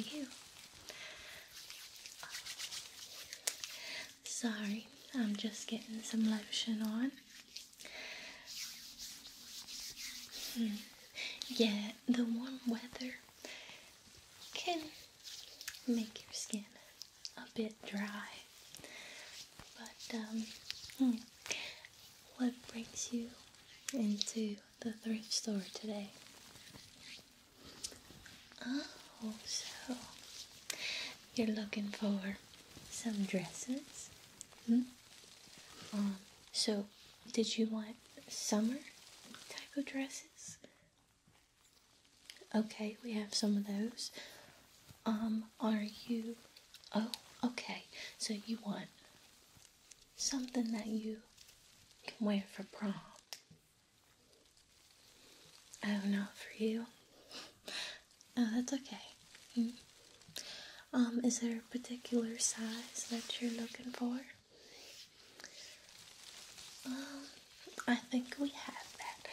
you. Sorry, I'm just getting some lotion on. Hmm. Yeah, the warm weather can make your skin a bit dry, but um, hmm, what brings you into the thrift store today? So you're looking for some dresses? Hmm? Um, so did you want summer type of dresses? Okay, we have some of those. Um, are you Oh, okay. So you want something that you can wear for prom. Oh, not for you. That's okay. Hmm. Um, is there a particular size that you're looking for? Um, I think we have that.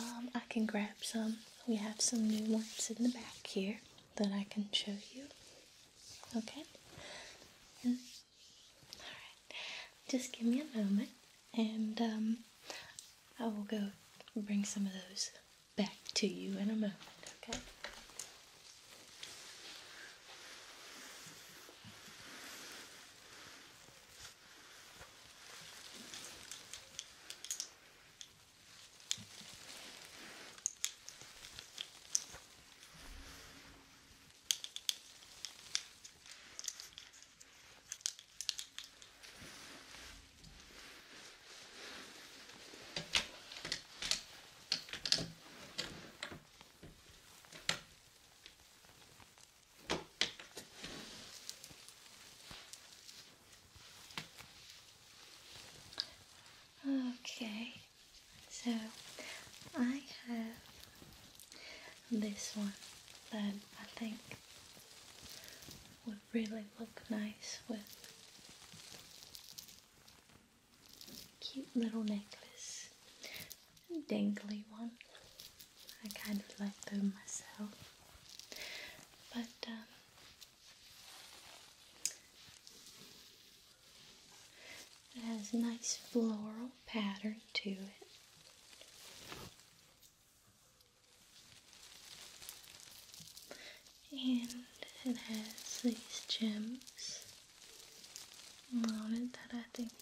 Um, I can grab some. We have some new ones in the back here that I can show you. Okay? Hmm. Alright. Just give me a moment and um, I will go bring some of those back to you in a moment? Okay, so I have this one that I think would really look nice with cute little necklace, dangly one. I kind of like them myself, but um, it has nice floral pattern to it. And it has these gems on it that I think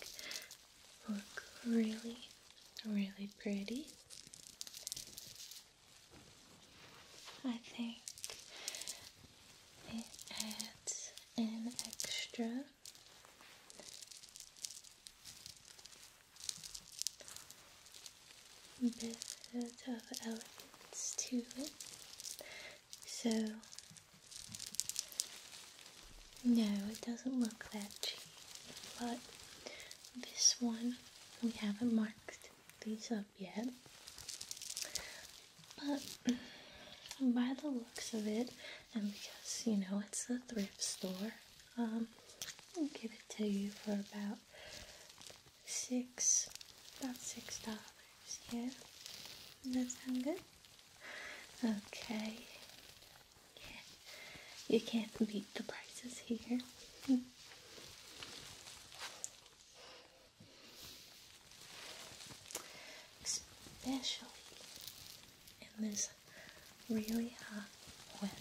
look really, really pretty. I think it adds an extra bit of elegance to it. So, no, it doesn't look that cheap, but this one we haven't marked these up yet. But by the looks of it, and because you know it's a thrift store, um, I'll give it to you for about six, about six dollars. Yeah, does that sound good? Okay. Yeah, you can't beat the prices here. Hmm. Especially in this really hot weather.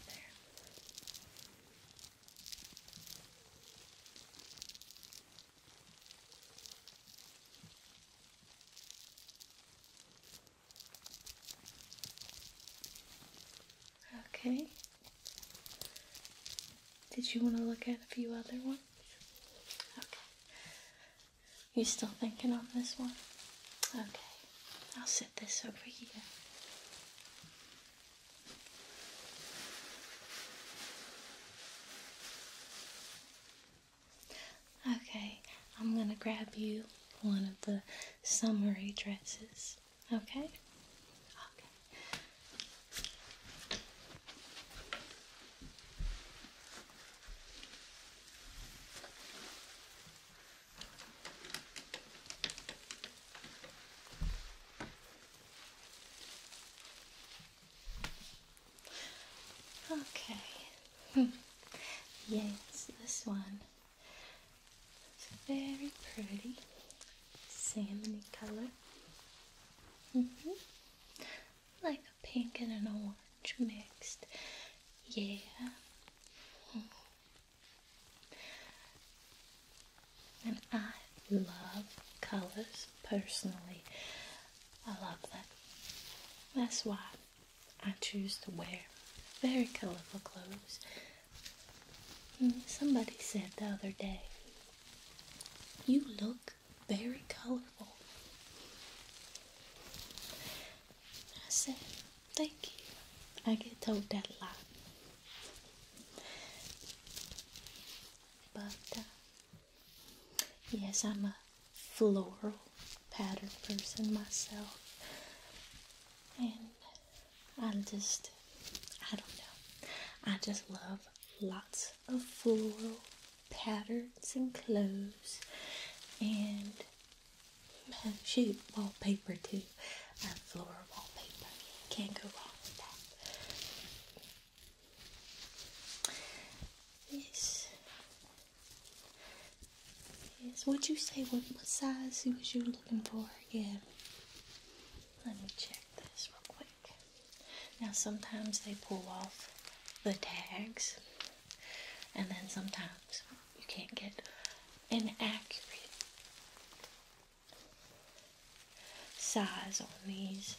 Okay. You want to look at a few other ones? Okay. You still thinking on this one? Okay. I'll set this over here. Okay, I'm gonna grab you one of the summery dresses. Okay? Okay. Okay. Yes, this one. It's very pretty salmony color. hmm Like a pink and an orange mixed. Yeah. And I love colors personally. I love them. That's why I choose to wear very colorful clothes. Somebody said the other day, You look very colorful. I said, Thank you. I get told that a lot. But, uh, yes, I'm a floral pattern person myself. And I just, I don't know. I just love lots of floral patterns and clothes and uh, shoot wallpaper too. Have floral wallpaper. Can't go wrong with that. Yes. Yes. Would you say what, what size was you looking for again? Let me check this real quick. Now sometimes they pull off the tags and then sometimes you can't get an accurate size on these.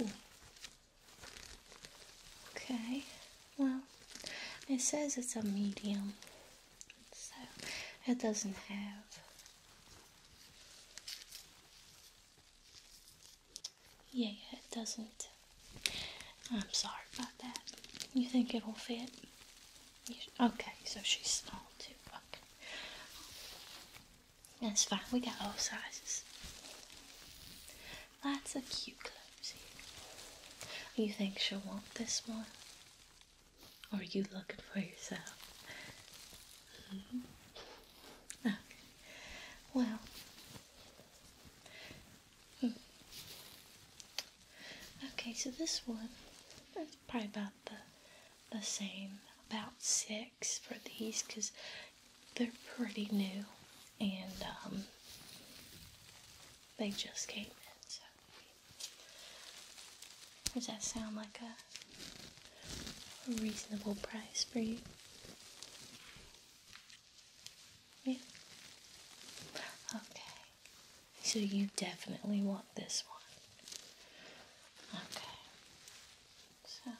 Ooh. Okay, well, it says it's a medium, so it doesn't have. Yeah, it doesn't. I'm sorry about that. You think it'll fit? Okay, so she's small too. Okay. That's fine. We got all sizes. Lots of cute clothes here. You think she'll want this one? Or are you looking for yourself? Mhm. Okay. Well. hmm. Okay, so this one that's probably about the the same, about six for these because they're pretty new and um, they just came in. So does that sound like a reasonable price for you? Yeah. Okay. So you definitely want this one. Okay. So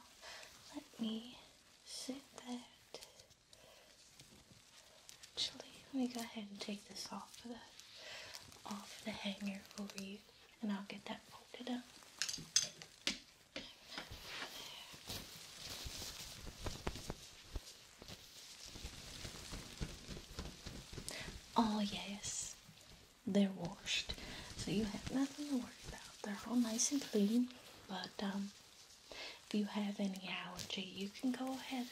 let me let me go ahead and take this off of the off the hanger for you, and I'll get that folded up. Oh yes, they're washed, so you have nothing to worry about. They're all nice and clean. But um, if you have any allergy, you can go ahead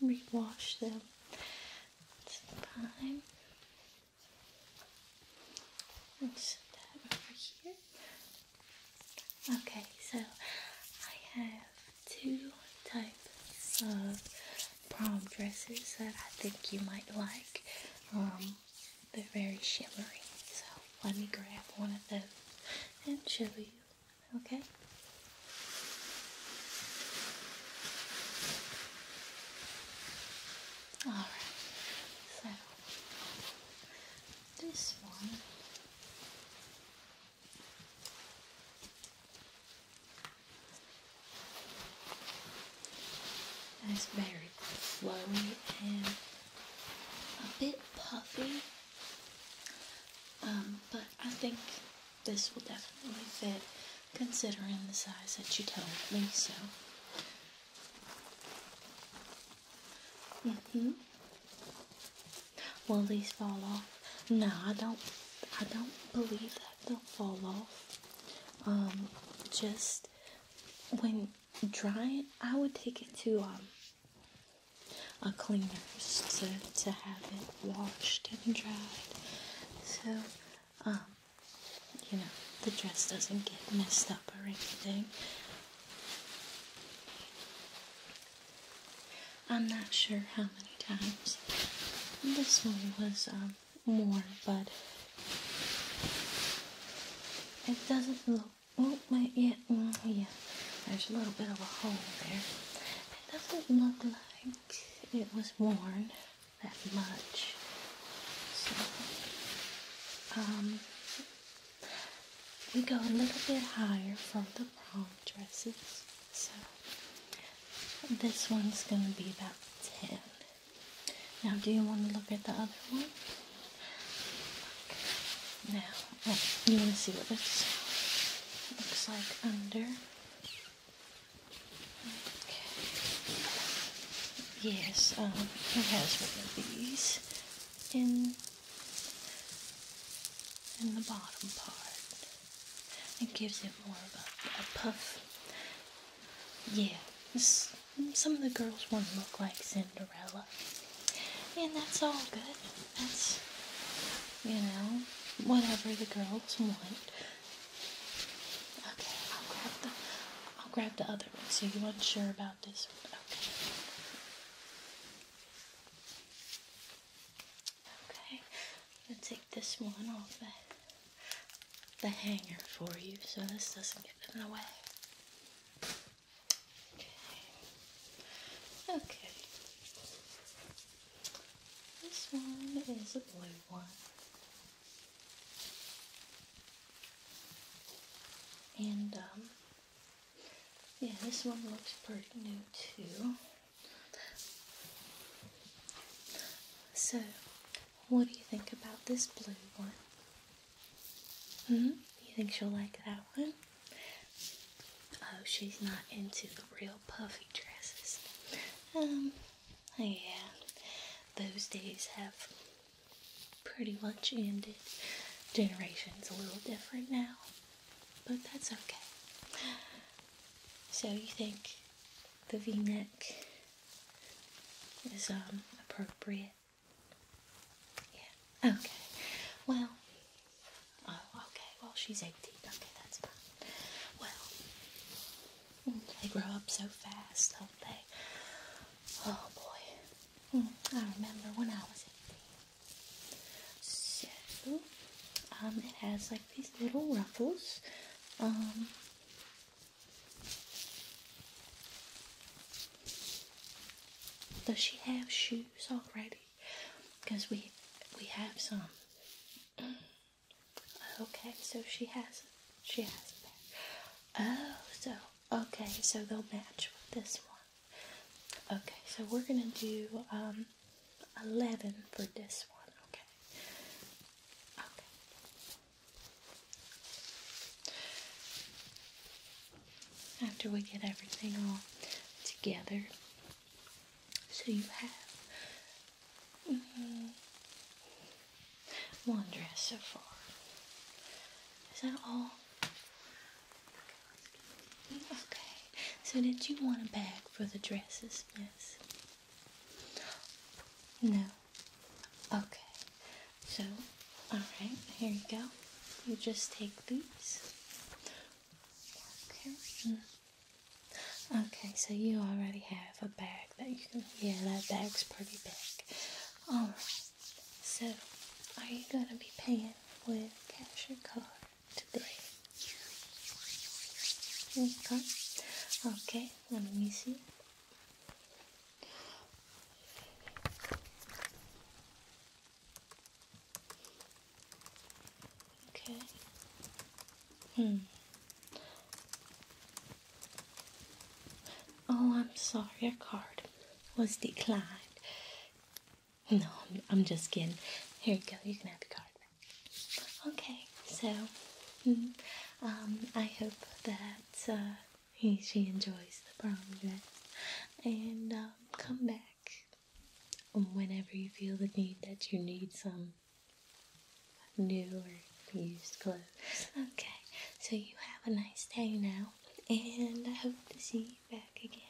and rewash them. It's fine. Set that over here. Okay, so I have two types of prom dresses that I think you might like. Um, they're very shimmery, so let me grab one of those and show you. Okay. Alright, so this one is very flowy and a bit puffy. Um, but I think this will definitely fit considering the size that you told me, so. Mm-hmm. Will these fall off? No, I don't I don't believe that they'll fall off. Um, just when drying I would take it to um a cleaner's to, to have it washed and dried. So, um, you know, the dress doesn't get messed up or anything. I'm not sure how many times this one was um, worn, but it doesn't look. Oh, my, yeah, mm, yeah. There's a little bit of a hole there. It doesn't look like it was worn that much. So, um, we go a little bit higher for the prom dresses. So, this one's going to be about 10. Now, do you want to look at the other one? Now, oh, you want to see what this looks like under? Okay. Yes, um, it has one of these in in the bottom part. It gives it more of a, a puff. Yeah, some of the girls want to look like Cinderella. And that's all good. That's, you know, whatever the girls want. Okay, I'll grab the, I'll grab the other one. So you unsure about this one? Okay. I'm gonna take this one off the, the hanger for you so this doesn't get in the way. Okay. Okay. This one is a blue one. And, um, yeah, this one looks pretty new too. So, what do you think about this blue one? Hmm? You think she'll like that one? Oh, she's not into the real puffy dresses. Um, yeah, those days have pretty much ended. Generation's a little different now, but that's okay. So you think the V-neck is um appropriate? Yeah. Okay. Well. She's 18. Okay, that's fine. Well, they grow up so fast, don't they? Oh boy. Hmm, I remember when I was 18. So, um, it has like these little ruffles. Um, does she have shoes already? Because we we have some. Okay, so she has she has a pair. Oh, so okay, so they'll match with this one. Okay, so we're gonna do um eleven for this one. Okay. Okay. After we get everything all together, so you have mm, one dress so far. All? Okay. So did you want a bag for the dresses, miss? No. Okay. So, alright, here you go. You just take these. Okay. Mm. Okay, so you already have a bag that you can. Yeah, that bag's pretty big. Alright. So, are you gonna be paying with cash or card today? Okay. Okay, let me see. Okay. Hmm. Oh, I'm sorry, your card was declined. No, I'm, I'm just kidding. Here you go, you can have your card. Okay, so um, I hope that uh, he, she enjoys the prom dress and um, come back whenever you feel the need that you need some new or used clothes. Okay, so you have a nice day now, and I hope to see you back again.